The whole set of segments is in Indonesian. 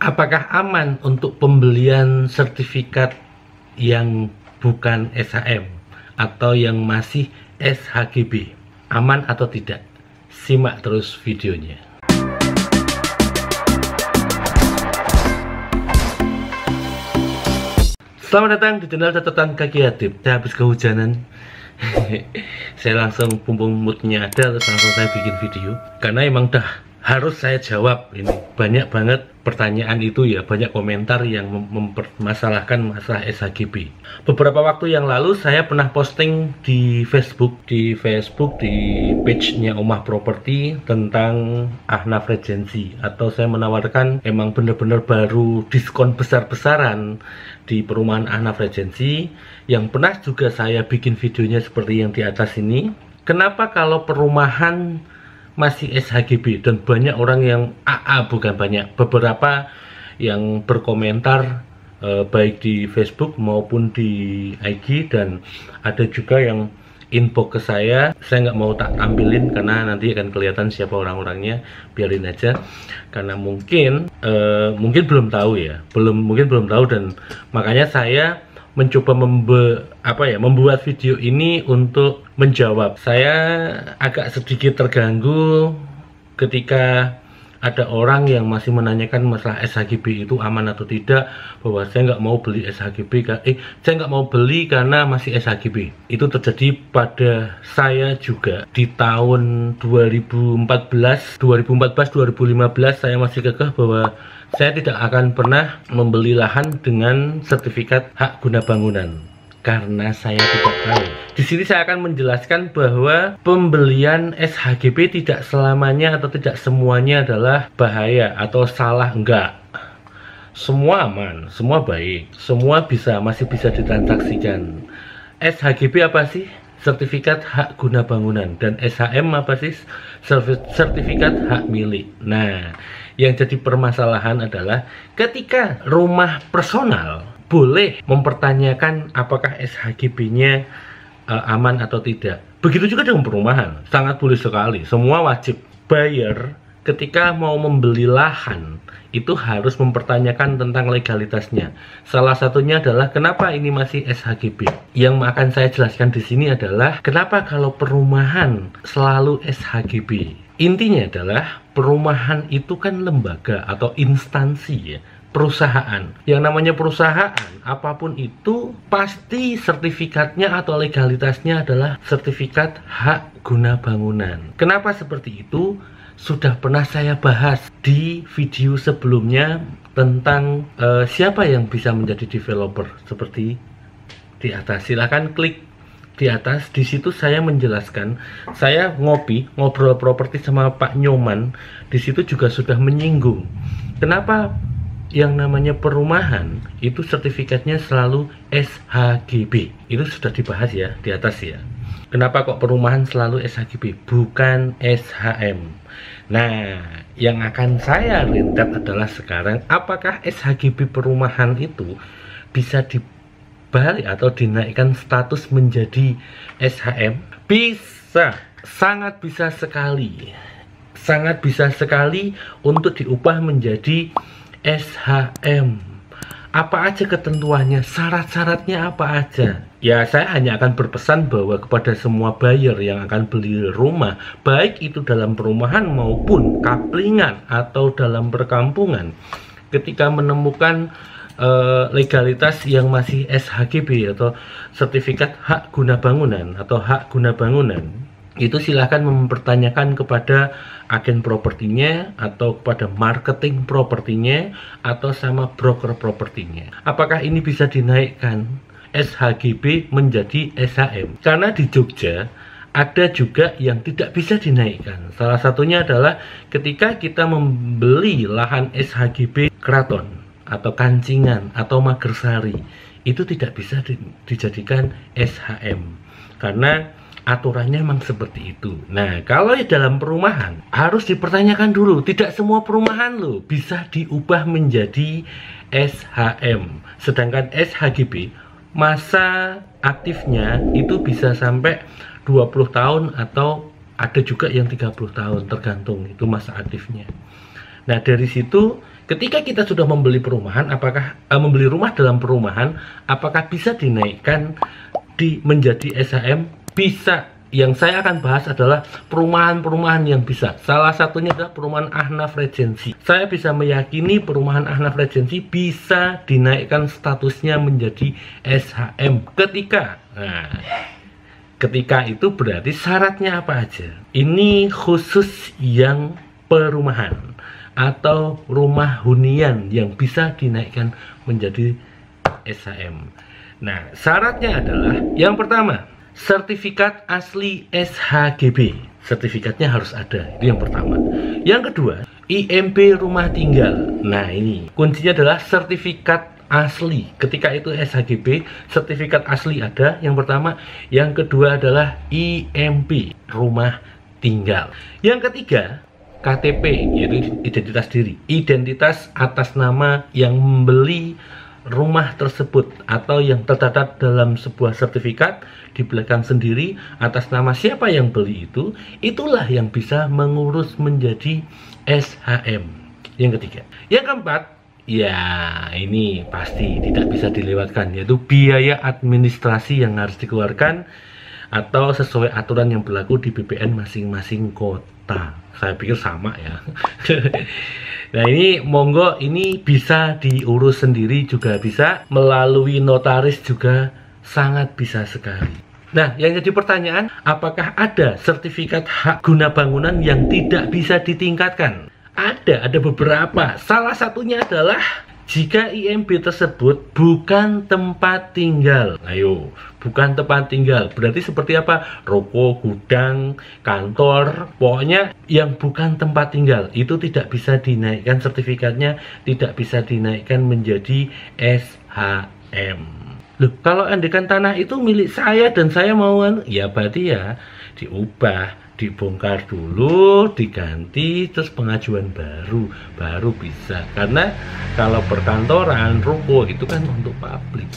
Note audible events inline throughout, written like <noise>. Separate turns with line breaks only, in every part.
Apakah aman untuk pembelian sertifikat yang bukan SHM atau yang masih SHGB? Aman atau tidak? Simak terus videonya. Selamat datang di channel catatan kaki Adib. Saya habis kehujanan. <laughs> saya langsung pumpung moodnya ada terus langsung saya bikin video karena emang dah harus saya jawab ini. Banyak banget pertanyaan itu ya. Banyak komentar yang mem mempermasalahkan masalah SHGB beberapa waktu yang lalu saya pernah posting di Facebook di Facebook di page-nya Omah Property tentang Ahnaf Regency. Atau saya menawarkan emang bener-bener baru diskon besar-besaran di perumahan Ahnaf Regency. Yang pernah juga saya bikin videonya seperti yang di atas ini. Kenapa kalau perumahan masih SHGB dan banyak orang yang AA bukan banyak. Beberapa yang berkomentar eh, baik di Facebook maupun di IG dan ada juga yang info ke saya. Saya nggak mau tak tampilin karena nanti akan kelihatan siapa orang-orangnya. Biarin aja. Karena mungkin eh, mungkin belum tahu ya. Belum mungkin belum tahu dan makanya saya mencoba membe apa ya membuat video ini untuk menjawab. Saya agak sedikit terganggu ketika ada orang yang masih menanyakan masalah SHGB itu aman atau tidak bahwa saya nggak mau beli SHGB eh saya nggak mau beli karena masih SHGB itu terjadi pada saya juga. Di tahun 2014 2014 2015 saya masih kekeh bahwa saya tidak akan pernah membeli lahan dengan sertifikat hak guna bangunan karena saya tidak tahu. Di sini saya akan menjelaskan bahwa pembelian SHGB tidak selamanya atau tidak semuanya adalah bahaya atau salah enggak. Semua aman, semua baik, semua bisa masih bisa ditransaksikan. SHGB apa sih? Sertifikat hak guna bangunan dan SHM apa sih? Sertifikat hak milik. Nah, yang jadi permasalahan adalah ketika rumah personal boleh mempertanyakan apakah SHGB-nya uh, eh, aman atau tidak. Begitu juga dengan perumahan, sangat boleh sekali. Semua wajib buyer ketika mau membeli lahan itu harus mempertanyakan tentang legalitasnya. Salah satunya adalah kenapa ini masih SHGB. Yang akan saya jelaskan di sini adalah kenapa kalau perumahan selalu SHGB. Intinya adalah perumahan itu kan lembaga atau instansi ya perusahaan. Yang namanya perusahaan, apa pun itu pasti sertifikatnya atau legalitasnya adalah sertifikat hak guna bangunan. Kenapa seperti itu? Sudah pernah saya bahas di video sebelumnya tentang uh, siapa yang bisa menjadi developer seperti di atas. Silahkan klik di atas di situ saya menjelaskan saya ngopi ngobrol properti sama Pak Nyoman di situ juga sudah menyinggung kenapa yang namanya perumahan itu sertifikatnya selalu SHGB. Itu sudah dibahas ya di atas ya. Kenapa kok perumahan selalu SHGB bukan SHM? Nah, yang akan saya rintet adalah sekarang apakah SHGB perumahan itu bisa dibalik atau dinaikkan status menjadi SHM? Bisa, sangat bisa sekali. Sangat bisa sekali untuk diubah menjadi SHM apa aja ketentuannya, syarat-syaratnya apa aja. Ya, saya hanya akan berpesan bahwa kepada semua buyer yang akan beli rumah, baik itu dalam perumahan maupun kaplingan atau dalam perkampungan, ketika menemukan uh, legalitas yang masih SHGB atau sertifikat hak guna bangunan atau hak guna bangunan, itu silahkan mempertanyakan kepada agen propertinya atau kepada marketing propertinya atau sama broker propertinya. Apakah ini bisa dinaikkan? SHGB menjadi SHM karena di Jogja ada juga yang tidak bisa dinaikkan. Salah satunya adalah ketika kita membeli lahan SHGB keraton atau kancingan atau magersari itu tidak bisa di, dijadikan SHM karena aturannya memang seperti itu. Nah, kalau dalam perumahan harus dipertanyakan dulu. Tidak semua perumahan loh bisa diubah menjadi SHM. Sedangkan SHGB masa aktifnya itu bisa sampai 20 tahun atau ada juga yang 30 tahun tergantung itu masa aktifnya. Nah, dari situ ketika kita sudah membeli perumahan, apakah uh, membeli rumah dalam perumahan, apakah bisa dinaikkan di menjadi SHM? Bisa. Yang saya akan bahas adalah perumahan-perumahan yang bisa. Salah satunya adalah perumahan Ahnaf Regency. Saya bisa meyakini perumahan Ahnaf Regency bisa dinaikkan statusnya menjadi SHM ketika nah, ketika itu berarti syaratnya apa aja? Ini khusus yang perumahan atau rumah hunian yang bisa dinaikkan menjadi SHM. Nah, syaratnya adalah yang pertama, sertifikat asli SHGB. Sertifikatnya harus ada, itu yang pertama. Yang kedua, IMB rumah tinggal. Nah, ini kuncinya adalah sertifikat asli. Ketika itu SHGB, sertifikat asli ada yang pertama. Yang kedua adalah IMB rumah tinggal. Yang ketiga, KTP yaitu identitas diri identitas atas nama yang membeli rumah tersebut atau yang tercatat dalam sebuah sertifikat di belakang sendiri atas nama siapa yang beli itu itulah yang bisa mengurus menjadi SHM yang ketiga. Yang keempat ya ini pasti tidak bisa dilewatkan yaitu biaya administrasi yang harus dikeluarkan atau sesuai aturan yang berlaku di BPN masing-masing kota saya pikir sama ya <laughs> nah ini monggo ini bisa diurus sendiri juga bisa melalui notaris juga sangat bisa sekali Nah, yang jadi pertanyaan, apakah ada sertifikat hak guna bangunan yang tidak bisa ditingkatkan? Ada, ada beberapa. Salah satunya adalah jika IMB tersebut bukan tempat tinggal ayo bukan tempat tinggal berarti seperti apa? Ruko gudang kantor pokoknya yang bukan tempat tinggal itu tidak bisa dinaikkan sertifikatnya tidak bisa dinaikkan menjadi SHM loh kalau andekan tanah itu milik saya dan saya mau ya berarti ya diubah dibongkar dulu diganti terus pengajuan baru baru bisa. Karena kalau perkantoran ruko itu kan untuk publik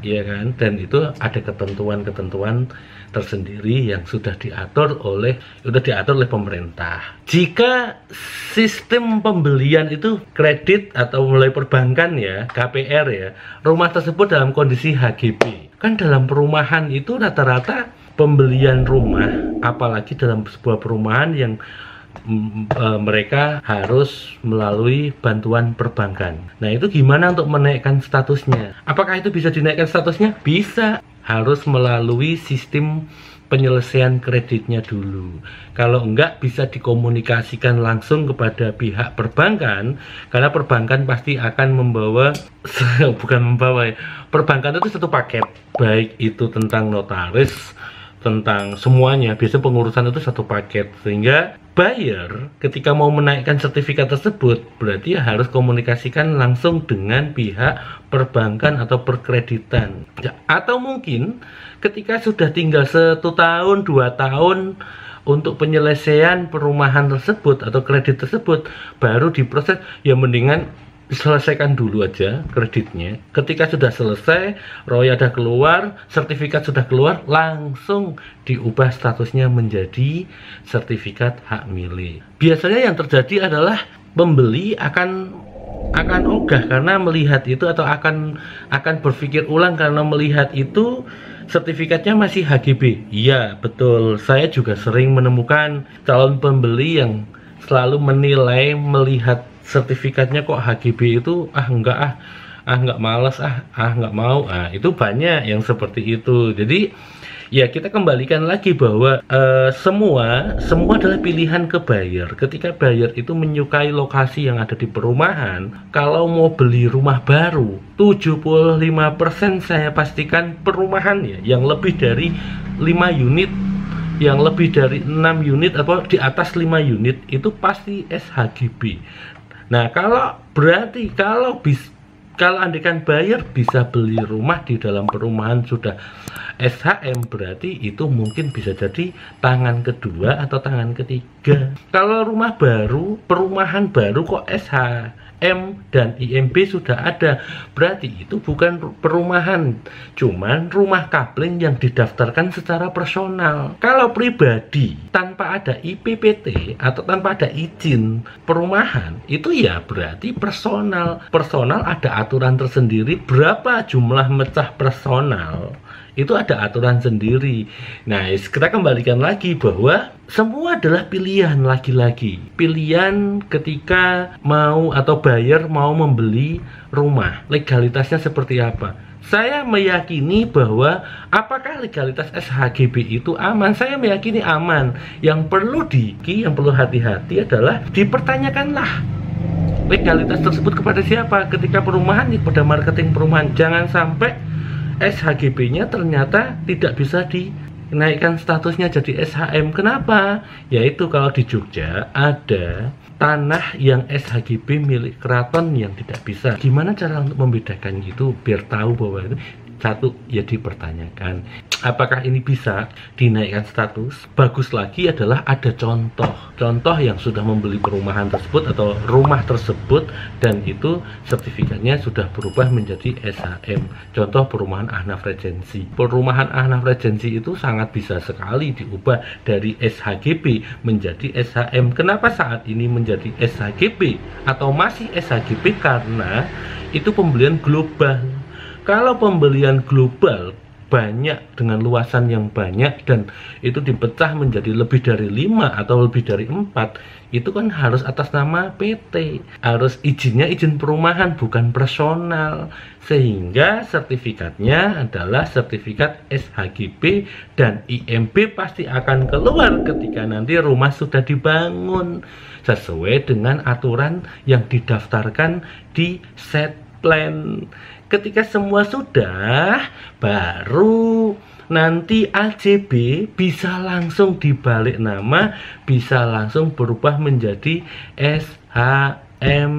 ya kan? Dan itu ada ketentuan-ketentuan tersendiri yang sudah diatur oleh sudah diatur oleh pemerintah. Jika sistem pembelian itu kredit atau mulai perbankan ya KPR ya rumah tersebut dalam kondisi HGB kan dalam perumahan itu rata-rata pembelian rumah apalagi dalam sebuah perumahan yang e, mereka harus melalui bantuan perbankan. Nah, itu gimana untuk menaikkan statusnya? Apakah itu bisa dinaikkan statusnya? Bisa. Harus melalui sistem penyelesaian kreditnya dulu. Kalau enggak bisa dikomunikasikan langsung kepada pihak perbankan karena perbankan pasti akan membawa <laughs> bukan membawa ya. Perbankan itu satu paket, baik itu tentang notaris tentang semuanya. Biasanya pengurusan itu satu paket. Sehingga buyer ketika mau menaikkan sertifikat tersebut berarti ya harus komunikasikan langsung dengan pihak perbankan atau perkreditan. Ya, atau mungkin ketika sudah tinggal satu tahun dua tahun untuk penyelesaian perumahan tersebut atau kredit tersebut baru diproses ya mendingan selesaikan dulu aja kreditnya. Ketika sudah selesai roya sudah keluar sertifikat sudah keluar langsung diubah statusnya menjadi sertifikat hak milik. Biasanya yang terjadi adalah pembeli akan akan ogah karena melihat itu atau akan akan berpikir ulang karena melihat itu sertifikatnya masih HGB iya betul. Saya juga sering menemukan calon pembeli yang selalu menilai melihat sertifikatnya kok HGB itu ah enggak ah ah enggak malas ah ah enggak mau. Ah itu banyak yang seperti itu. Jadi ya kita kembalikan lagi bahwa uh, semua semua adalah pilihan ke buyer. Ketika buyer itu menyukai lokasi yang ada di perumahan kalau mau beli rumah baru 75% saya pastikan perumahan ya yang lebih dari 5 unit yang lebih dari 6 unit atau di atas 5 unit itu pasti SHGB Nah, kalau berarti kalau bis kalau andikan bayar bisa beli rumah di dalam perumahan sudah SHM berarti itu mungkin bisa jadi tangan kedua atau tangan ketiga. Kalau rumah baru, perumahan baru kok SHM dan IMB sudah ada, berarti itu bukan perumahan, cuman rumah kapling yang didaftarkan secara personal. Kalau pribadi tanpa ada IPPT atau tanpa ada izin perumahan, itu ya berarti personal. Personal ada aturan tersendiri berapa jumlah mecah personal itu ada aturan sendiri. Nah, kita kembalikan lagi bahwa semua adalah pilihan lagi-lagi. Pilihan ketika mau atau bayar mau membeli rumah. Legalitasnya seperti apa? Saya meyakini bahwa apakah legalitas SHGB itu aman? Saya meyakini aman. Yang perlu di yang perlu hati-hati adalah dipertanyakanlah legalitas tersebut kepada siapa ketika perumahan kepada marketing perumahan jangan sampai SHGB-nya ternyata tidak bisa dinaikkan statusnya jadi SHM. Kenapa? Yaitu kalau di Jogja ada tanah yang SHGB milik keraton yang tidak bisa. Gimana cara untuk membedakan itu biar tahu bahwa itu satu ya dipertanyakan apakah ini bisa dinaikkan status? Bagus lagi adalah ada contoh contoh yang sudah membeli perumahan tersebut atau rumah tersebut dan itu sertifikatnya sudah berubah menjadi SHM contoh perumahan Ahnaf Regency perumahan Ahnaf Regency itu sangat bisa sekali diubah dari SHGB menjadi SHM kenapa saat ini menjadi SHGB atau masih SHGB karena itu pembelian global kalau pembelian global banyak dengan luasan yang banyak dan itu dipecah menjadi lebih dari lima atau lebih dari empat itu kan harus atas nama PT harus izinnya izin perumahan bukan personal sehingga sertifikatnya adalah sertifikat SHGB dan IMB pasti akan keluar ketika nanti rumah sudah dibangun sesuai dengan aturan yang didaftarkan di set plan. Ketika semua sudah, baru nanti AJB bisa langsung dibalik nama, bisa langsung berubah menjadi SH M.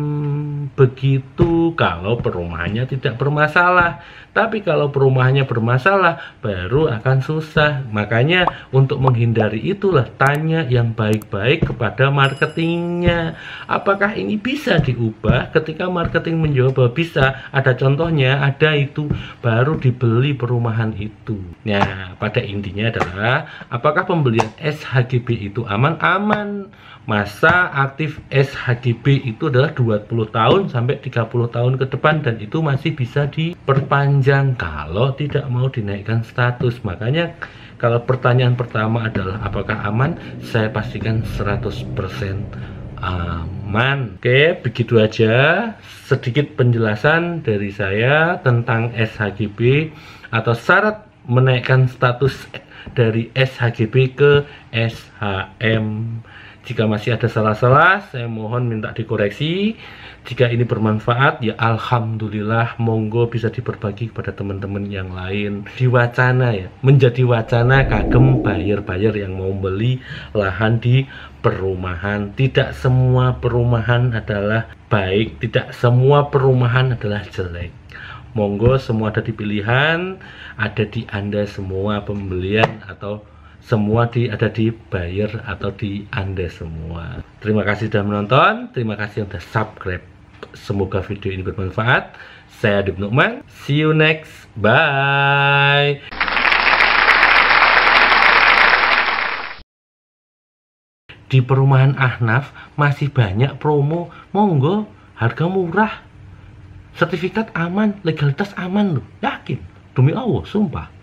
Begitu kalau perumahannya tidak bermasalah tapi kalau perumahannya bermasalah baru akan susah. Makanya untuk menghindari itulah tanya yang baik-baik kepada marketingnya. Apakah ini bisa diubah? Ketika marketing menjawab bisa ada contohnya ada itu baru dibeli perumahan itu. Nah pada intinya adalah apakah pembelian SHGB itu aman aman masa aktif SHGB itu adalah 20 tahun sampai 30 tahun ke depan dan itu masih bisa diperpanjang kalau tidak mau dinaikkan status. Makanya kalau pertanyaan pertama adalah apakah aman saya pastikan 100% aman. Oke begitu aja. Sedikit penjelasan dari saya tentang SHGB atau syarat menaikkan status dari SHGB ke SHM jika masih ada salah-salah, saya mohon minta dikoreksi. Jika ini bermanfaat, ya Alhamdulillah, monggo bisa diberbagi kepada teman-teman yang lain. Di wacana ya, menjadi wacana kagem bayar-bayar yang mau beli lahan di perumahan. Tidak semua perumahan adalah baik, tidak semua perumahan adalah jelek. Monggo semua ada di pilihan, ada di Anda semua pembelian atau semua di ada di buyer atau di anda semua. Terima kasih sudah menonton. Terima kasih sudah subscribe. Semoga video ini bermanfaat. Saya Adib Nukman. See you next. Bye. Di perumahan Ahnaf masih banyak promo. Monggo harga murah. Sertifikat aman legalitas aman loh. Yakin? Demi Allah sumpah